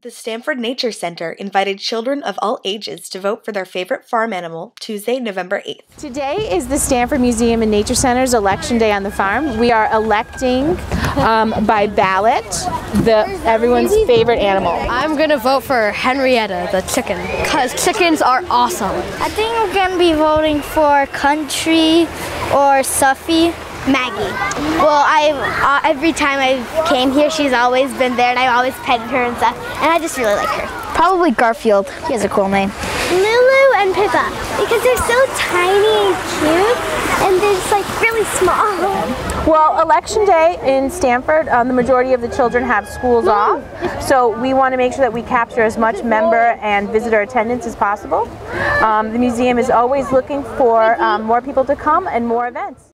The Stamford Nature Center invited children of all ages to vote for their favorite farm animal Tuesday, November 8th. Today is the Stamford Museum and Nature Center's election day on the farm. We are electing um, by ballot the everyone's favorite animal. I'm gonna vote for Henrietta, the chicken, because chickens are awesome. I think I'm gonna be voting for Country or Suffy. Maggie. Well, I uh, every time I came here, she's always been there, and I always petted her and stuff, and I just really like her. Probably Garfield. He has a cool name. Lulu and Pippa, because they're so tiny and cute, and they're just like really small. Well, election day in Stamford, um, the majority of the children have schools off, so we want to make sure that we capture as much member and visitor attendance as possible. Um, the museum is always looking for um, more people to come and more events.